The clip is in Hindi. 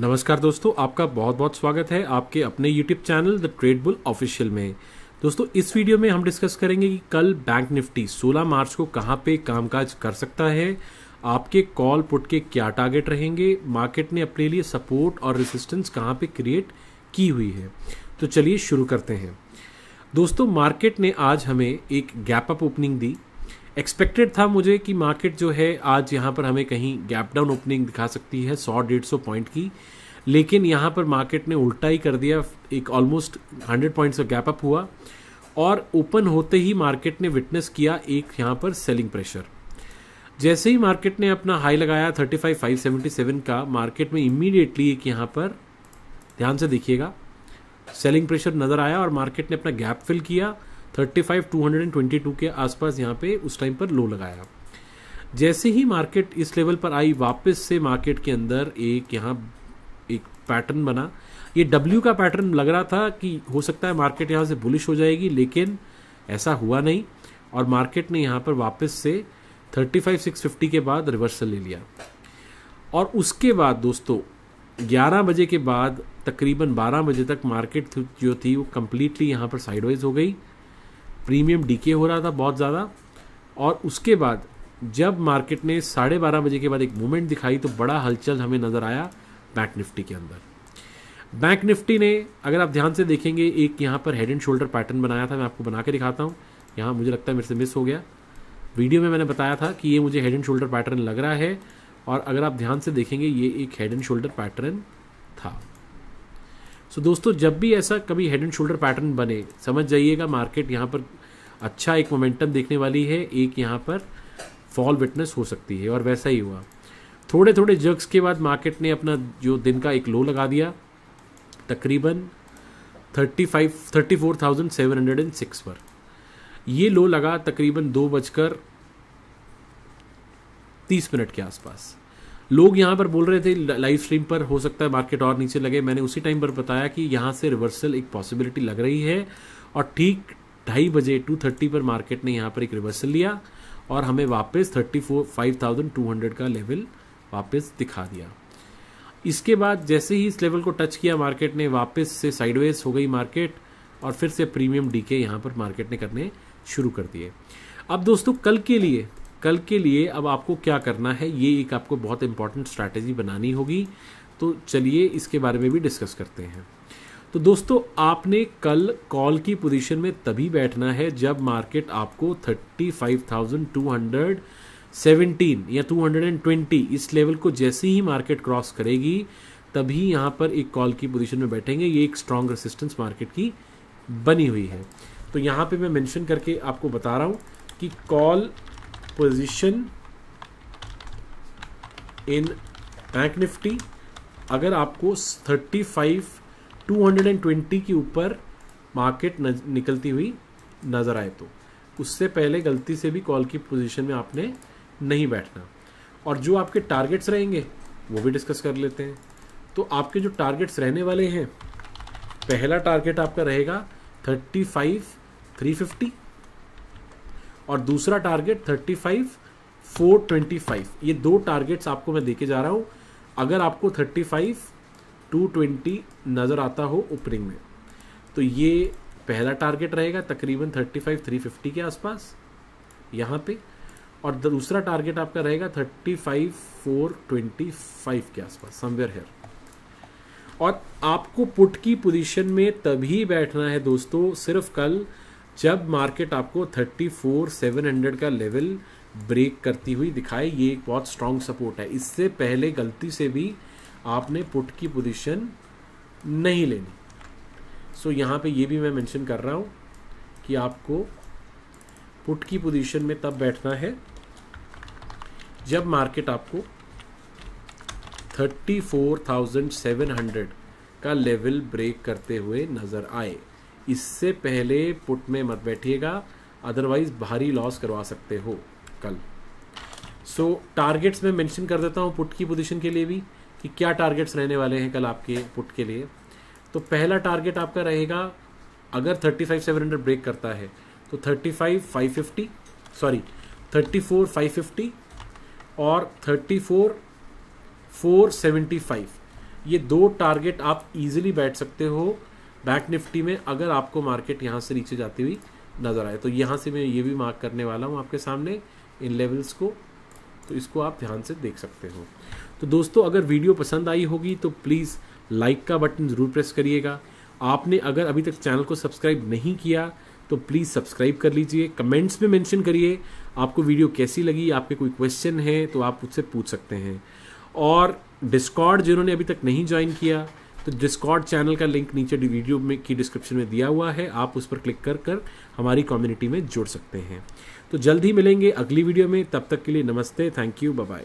नमस्कार दोस्तों, आपका बहुत बहुत स्वागत है आपके अपने YouTube channel the trade bull official में। दोस्तों, इस वीडियो में हम डिस्कस करेंगे कि कल बैंक निफ्टी 16 मार्च को कहाँ पे कामकाज कर सकता है, आपके कॉल पुट के क्या टारगेट रहेंगे मार्केट ने अपने लिए सपोर्ट और रेसिस्टेंस कहाँ पे क्रिएट की हुई है। तो चलिए शुरू करते हैं। दोस्तों मार्केट ने आज हमें एक गैप अप ओपनिंग दी। एक्सपेक्टेड था मुझे कि मार्केट जो है, आज यहाँ पर हमें कहीं गैप डाउन ओपनिंग दिखा सकती है, सौ, डेढ़ सौ पॉइंट की। लेकिन यहाँ पर मार्केट ने उल्टा ही कर दिया, एक ऑलमोस्ट हंड्रेड पॉइंट्स का गैप अप हुआ। और ओपन होते ही मार्केट ने विटनेस किया एक यहाँ पर सेलिंग प्रेशर जैसे ही मार्केट ने अपना हाई लगाया thirty five five seventy seven का मार्केट में इमीडिएटली एक यहाँ पर, ध्यान से देखिएगा सेलिंग प्रेशर नज़र आया और मार्केट ने अपना गैप फिल किया। 35 222 के आसपास यहाँ पे उस टाइम पर लो लगाया। जैसे ही मार्केट इस लेवल पर आई, वापस से मार्केट के अंदर एक यहाँ एक पैटर्न बना। ये डब्ल्यू का पैटर्न लग रहा था कि हो सकता है मार्केट यहाँ से बुलिश हो जाएगी, लेकिन ऐसा हुआ नहीं। और मार्केट ने यहाँ पर वापस से 35 650 के बाद रिवर्सल ले लिया। और उसके बाद दोस्तों 11 बजे के बाद तकरीबन 12 बजे तक मार्केट जो थी वो कम्प्लीटली यहाँ पर साइडवाइज हो गई। प्रीमियम डीके हो रहा था बहुत ज़्यादा। और उसके बाद जब मार्केट ने साढ़े बारह बजे के बाद एक मूवमेंट दिखाई तो बड़ा हलचल हमें नज़र आया बैंक निफ्टी के अंदर। बैंक निफ्टी ने, अगर आप ध्यान से देखेंगे, एक यहाँ पर हेड एंड शोल्डर पैटर्न बनाया था, मैं आपको बना के दिखाता हूँ। यहाँ मुझे लगता है मेरे से मिस हो गया। वीडियो में मैंने बताया था कि ये मुझे हेड एंड शोल्डर पैटर्न लग रहा है, और अगर आप ध्यान से देखेंगे, ये एक हेड एंड शोल्डर पैटर्न था। सो so, दोस्तों जब भी ऐसा कभी हेड एंड शोल्डर पैटर्न बने समझ जाइएगा मार्केट यहाँ पर अच्छा एक मोमेंटम देखने वाली है एक यहाँ पर फॉल विटनेस हो सकती है और वैसा ही हुआ। थोड़े थोड़े जग्स के बाद मार्केट ने अपना जो दिन का एक लो लगा दिया तकरीबन thirty five thirty four thousand seven hundred and six पर। ये लो लगा तकरीबन दो बजकर तीस मिनट के आसपास। लोग यहाँ पर बोल रहे थे लाइव स्ट्रीम पर हो सकता है मार्केट और नीचे लगे। मैंने उसी टाइम पर बताया कि यहाँ से रिवर्सल एक पॉसिबिलिटी लग रही है और ठीक ढाई बजे टू थर्टी पर मार्केट ने यहाँ पर एक रिवर्सल लिया और हमें वापस thirty four five thousand two hundred का लेवल वापस दिखा दिया। इसके बाद जैसे ही इस लेवल को टच किया मार्केट ने वापस से साइडवेज हो गई मार्केट और फिर से प्रीमियम डीके यहाँ पर मार्केट ने करने शुरू कर दिए। अब दोस्तों, कल के लिए कल के लिए अब आपको क्या करना है ये एक आपको बहुत इंपॉर्टेंट स्ट्रैटेजी बनानी होगी। तो चलिए इसके बारे में भी डिस्कस करते हैं। तो दोस्तों आपने कल कॉल की पोजीशन में तभी बैठना है जब मार्केट आपको 35,217 या 220 इस लेवल को जैसे ही मार्केट क्रॉस करेगी तभी यहाँ पर एक कॉल की पोजीशन में बैठेंगे। ये एक स्ट्रॉन्ग रेसिस्टेंस मार्केट की बनी हुई है। तो यहाँ पे मैं मेंशन करके आपको बता रहा हूँ कि call position in bank nifty अगर आपको 35 220 के ऊपर मार्केट निकलती हुई नज़र आए तो। उससे पहले गलती से भी कॉल की पोजीशन में आपने नहीं बैठना। और जो आपके टारगेट्स रहेंगे, वो भी डिस्कस कर लेते हैं। तो आपके जो टारगेट्स रहने वाले हैं, पहला टारगेट आपका रहेगा थर्टी फाइव थ्री फिफ्टी और दूसरा target thirty five four twenty five ये दो टारगेट्स आपको मैं देके जा रहा हूँ। अगर आपको थर्टी फाइव टू ट्वेंटी नज़र आता हो ओपनिंग में तो ये पहला टारगेट रहेगा, तकरीबन थर्टी फाइव थ्री फिफ्टी के आसपास, यहाँ पे। और दूसरा टारगेट आपका रहेगा thirty five four twenty five के आसपास समवेयर हेयर और आपको पुट की पोजीशन में तभी बैठना है दोस्तों, सिर्फ़ कल जब मार्केट आपको थर्टी फोर सेवन हंड्रेड का लेवल ब्रेक करती हुई दिखाए ये एक बहुत स्ट्रांग सपोर्ट है। इससे पहले गलती से भी आपने पुट की पोजीशन नहीं लेनी। सो so, यहाँ पे ये भी मैं मेंशन कर रहा हूँ कि आपको पुट की पोजीशन में तब बैठना है जब मार्केट आपको 34,700 का लेवल ब्रेक करते हुए नज़र आए। इससे पहले पुट में मत बैठिएगा अदरवाइज़ भारी लॉस करवा सकते हो कल। सो so, टारगेट्स में मेंशन कर देता हूँ पुट की पोजीशन के लिए भी कि क्या टारगेट्स रहने वाले हैं कल आपके पुट के लिए। तो पहला टारगेट आपका रहेगा अगर thirty five seven hundred break करता है तो thirty five five fifty sorry thirty four five fifty और thirty four four seventy five ये दो टारगेट आप इजीली बैठ सकते हो बैंक निफ्टी में अगर आपको मार्केट यहाँ से नीचे जाती हुई नज़र आए तो यहाँ से मैं ये भी मार्क करने वाला हूँ आपके सामने इन लेवल्स को तो इसको आप ध्यान से देख सकते हो। तो दोस्तों, अगर वीडियो पसंद आई होगी तो प्लीज़ लाइक का बटन ज़रूर प्रेस करिएगा। आपने अगर अभी तक चैनल को सब्सक्राइब नहीं किया तो प्लीज़ सब्सक्राइब कर लीजिए। कमेंट्स में मेंशन करिए, आपको वीडियो कैसी लगी, आपके कोई क्वेश्चन है तो आप मुझसे पूछ सकते हैं। और डिस्कॉर्ड जिन्होंने अभी तक नहीं ज्वाइन किया तो डिस्कॉर्ड चैनल का लिंक नीचे वीडियो में की डिस्क्रिप्शन में दिया हुआ है। आप उस पर क्लिक कर कर हमारी कम्युनिटी में जुड़ सकते हैं। तो जल्द ही मिलेंगे अगली वीडियो में। तब तक के लिए नमस्ते। Thank you bye